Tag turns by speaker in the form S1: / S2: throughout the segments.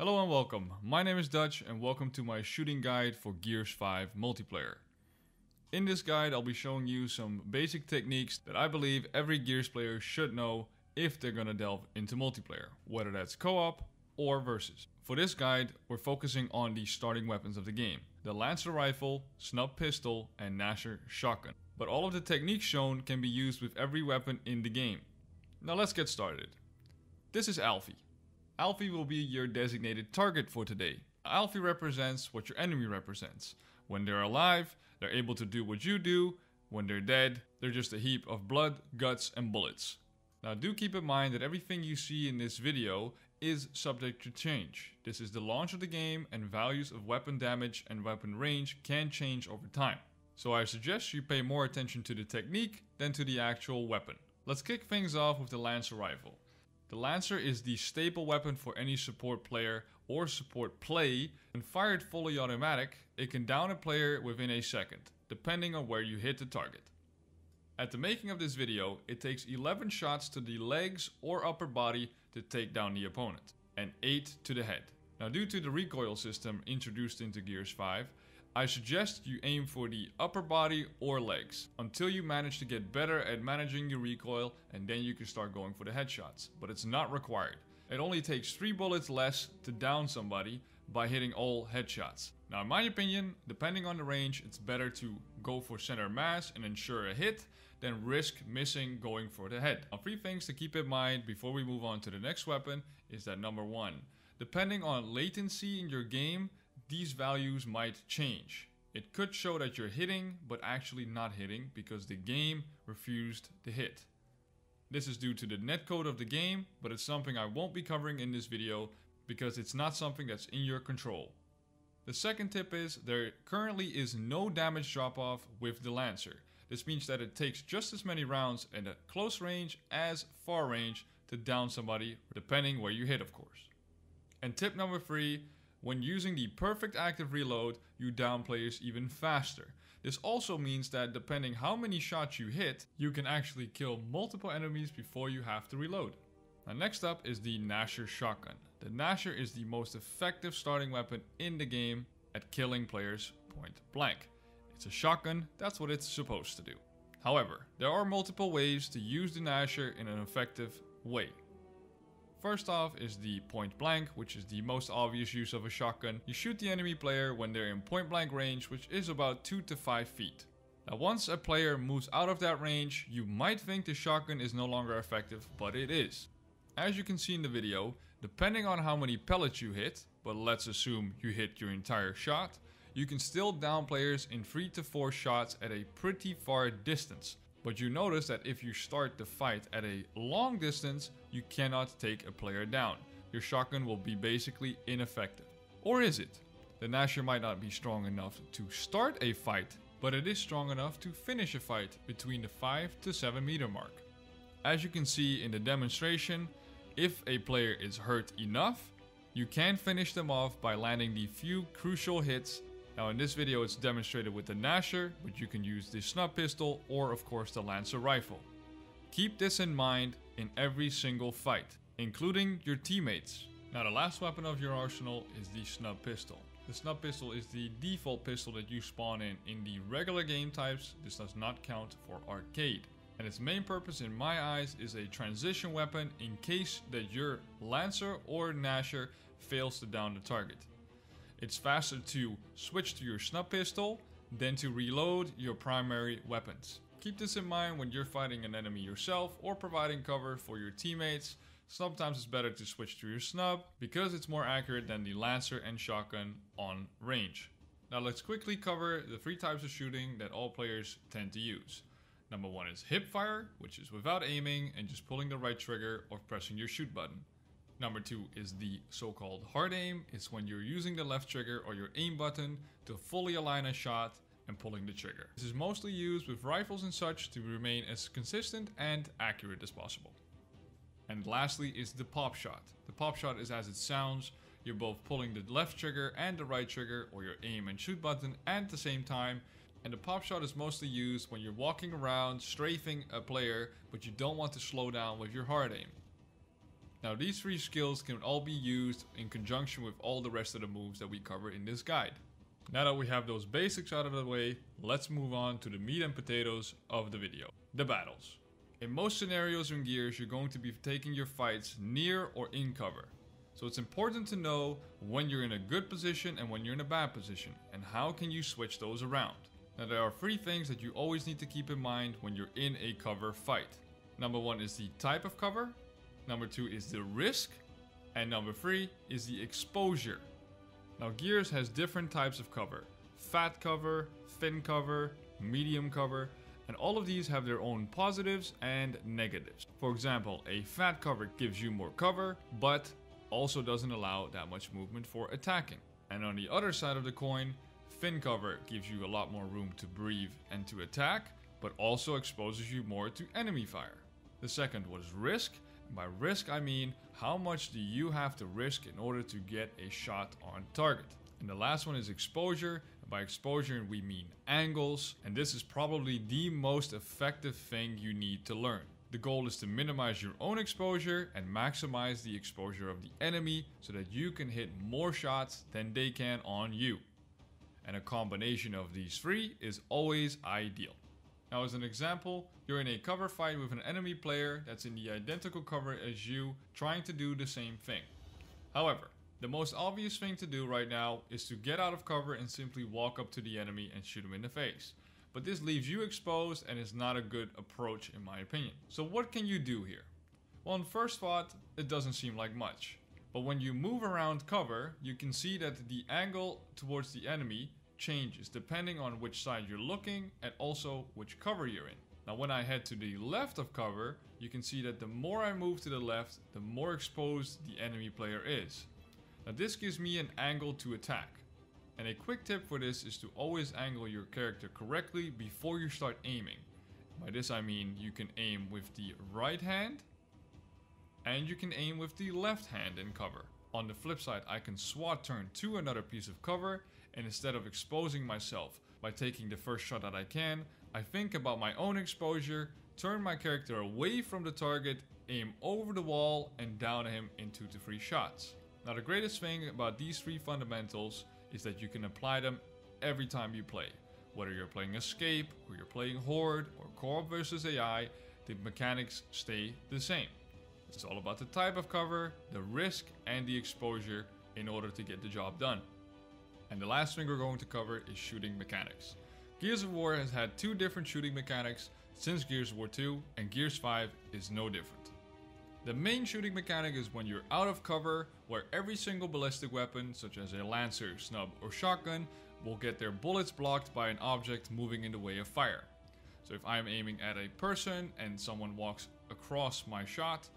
S1: Hello and welcome. My name is Dutch and welcome to my shooting guide for Gears 5 multiplayer. In this guide I'll be showing you some basic techniques that I believe every Gears player should know if they're gonna delve into multiplayer, whether that's co-op or versus. For this guide, we're focusing on the starting weapons of the game. The Lancer Rifle, Snub Pistol, and Gnasher Shotgun. But all of the techniques shown can be used with every weapon in the game. Now let's get started. This is Alfie. Alfie will be your designated target for today. Alfie represents what your enemy represents. When they're alive, they're able to do what you do. When they're dead, they're just a heap of blood, guts, and bullets. Now do keep in mind that everything you see in this video is subject to change. This is the launch of the game and values of weapon damage and weapon range can change over time. So I suggest you pay more attention to the technique than to the actual weapon. Let's kick things off with the Lancer rifle. The Lancer is the staple weapon for any support player or support play. When fired fully automatic, it can down a player within a second, depending on where you hit the target. At the making of this video, it takes 11 shots to the legs or upper body to take down the opponent, and 8 to the head. Now due to the recoil system introduced into Gears 5, I suggest you aim for the upper body or legs until you manage to get better at managing your recoil and then you can start going for the headshots. But it's not required. It only takes 3 bullets less to down somebody by hitting all headshots. Now in my opinion, depending on the range, it's better to go for center mass and ensure a hit than risk missing going for the head. Now three things to keep in mind before we move on to the next weapon is that number one, depending on latency in your game, these values might change. It could show that you're hitting, but actually not hitting because the game refused to hit. This is due to the netcode of the game, but it's something I won't be covering in this video because it's not something that's in your control. The second tip is there currently is no damage drop off with the Lancer. This means that it takes just as many rounds in a close range as far range to down somebody, depending where you hit, of course. And tip number three when using the perfect active reload, you down players even faster. This also means that depending how many shots you hit, you can actually kill multiple enemies before you have to reload. Now next up is the Gnasher shotgun. The Gnasher is the most effective starting weapon in the game at killing players point blank. It's a shotgun, that's what it's supposed to do. However, there are multiple ways to use the Gnasher in an effective way. First off is the point blank, which is the most obvious use of a shotgun. You shoot the enemy player when they're in point blank range, which is about 2 to 5 feet. Now once a player moves out of that range, you might think the shotgun is no longer effective, but it is. As you can see in the video, depending on how many pellets you hit, but let's assume you hit your entire shot, you can still down players in 3 to 4 shots at a pretty far distance. But you notice that if you start the fight at a long distance, you cannot take a player down. Your shotgun will be basically ineffective. Or is it? The Gnasher might not be strong enough to start a fight, but it is strong enough to finish a fight between the 5 to 7 meter mark. As you can see in the demonstration, if a player is hurt enough, you can finish them off by landing the few crucial hits now in this video it's demonstrated with the Gnasher, but you can use the Snub Pistol or of course the Lancer Rifle. Keep this in mind in every single fight, including your teammates. Now the last weapon of your arsenal is the Snub Pistol. The Snub Pistol is the default pistol that you spawn in in the regular game types, this does not count for arcade. And its main purpose in my eyes is a transition weapon in case that your Lancer or Gnasher fails to down the target. It's faster to switch to your snub pistol than to reload your primary weapons. Keep this in mind when you're fighting an enemy yourself or providing cover for your teammates. Sometimes it's better to switch to your snub because it's more accurate than the Lancer and shotgun on range. Now let's quickly cover the three types of shooting that all players tend to use. Number one is hip fire, which is without aiming and just pulling the right trigger or pressing your shoot button. Number two is the so-called hard aim. It's when you're using the left trigger or your aim button to fully align a shot and pulling the trigger. This is mostly used with rifles and such to remain as consistent and accurate as possible. And lastly is the pop shot. The pop shot is as it sounds. You're both pulling the left trigger and the right trigger or your aim and shoot button at the same time. And the pop shot is mostly used when you're walking around strafing a player but you don't want to slow down with your hard aim. Now these three skills can all be used in conjunction with all the rest of the moves that we cover in this guide. Now that we have those basics out of the way, let's move on to the meat and potatoes of the video, the battles. In most scenarios in Gears, you're going to be taking your fights near or in cover. So it's important to know when you're in a good position and when you're in a bad position, and how can you switch those around. Now there are three things that you always need to keep in mind when you're in a cover fight. Number one is the type of cover, number two is the risk, and number three is the exposure. Now Gears has different types of cover. Fat cover, thin cover, medium cover, and all of these have their own positives and negatives. For example, a fat cover gives you more cover, but also doesn't allow that much movement for attacking. And on the other side of the coin, thin cover gives you a lot more room to breathe and to attack, but also exposes you more to enemy fire. The second was risk, by risk, I mean how much do you have to risk in order to get a shot on target. And the last one is exposure. By exposure, we mean angles, and this is probably the most effective thing you need to learn. The goal is to minimize your own exposure and maximize the exposure of the enemy so that you can hit more shots than they can on you. And a combination of these three is always ideal. Now as an example, you're in a cover fight with an enemy player that's in the identical cover as you, trying to do the same thing. However, the most obvious thing to do right now is to get out of cover and simply walk up to the enemy and shoot him in the face. But this leaves you exposed and is not a good approach in my opinion. So what can you do here? Well, on first thought, it doesn't seem like much. But when you move around cover, you can see that the angle towards the enemy changes depending on which side you're looking and also which cover you're in. Now when I head to the left of cover, you can see that the more I move to the left, the more exposed the enemy player is. Now this gives me an angle to attack. And a quick tip for this is to always angle your character correctly before you start aiming. By this I mean you can aim with the right hand and you can aim with the left hand in cover. On the flip side, I can SWAT turn to another piece of cover and instead of exposing myself by taking the first shot that I can, I think about my own exposure, turn my character away from the target, aim over the wall and down him in 2 to 3 shots. Now the greatest thing about these three fundamentals is that you can apply them every time you play. Whether you're playing Escape, or you're playing Horde, or Co-op versus AI, the mechanics stay the same. It's all about the type of cover, the risk, and the exposure in order to get the job done. And the last thing we're going to cover is shooting mechanics. Gears of War has had two different shooting mechanics since Gears of War 2, and Gears 5 is no different. The main shooting mechanic is when you're out of cover, where every single ballistic weapon, such as a lancer, snub, or shotgun, will get their bullets blocked by an object moving in the way of fire. So if I'm aiming at a person and someone walks across my shot,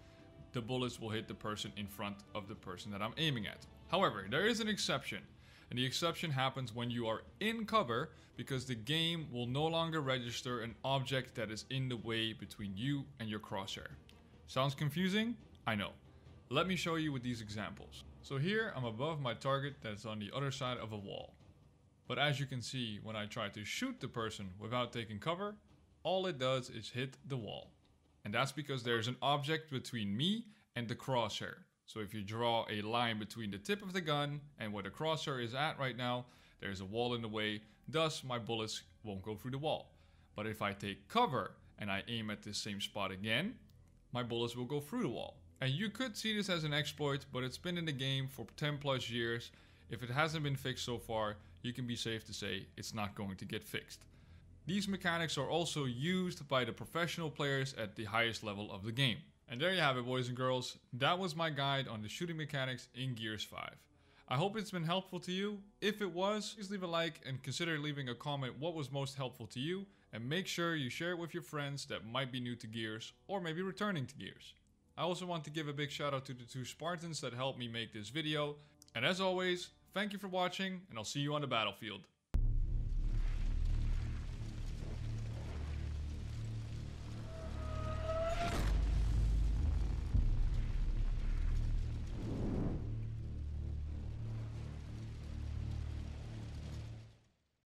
S1: the bullets will hit the person in front of the person that I'm aiming at. However, there is an exception, and the exception happens when you are in cover because the game will no longer register an object that is in the way between you and your crosshair. Sounds confusing? I know. Let me show you with these examples. So here I'm above my target that's on the other side of a wall. But as you can see, when I try to shoot the person without taking cover, all it does is hit the wall. And that's because there's an object between me and the crosshair. So if you draw a line between the tip of the gun and where the crosshair is at right now, there's a wall in the way, thus my bullets won't go through the wall. But if I take cover and I aim at the same spot again, my bullets will go through the wall. And you could see this as an exploit, but it's been in the game for 10 plus years. If it hasn't been fixed so far, you can be safe to say it's not going to get fixed. These mechanics are also used by the professional players at the highest level of the game. And there you have it, boys and girls. That was my guide on the shooting mechanics in Gears 5. I hope it's been helpful to you. If it was, please leave a like and consider leaving a comment what was most helpful to you. And make sure you share it with your friends that might be new to Gears or maybe returning to Gears. I also want to give a big shout out to the two Spartans that helped me make this video. And as always, thank you for watching and I'll see you on the battlefield.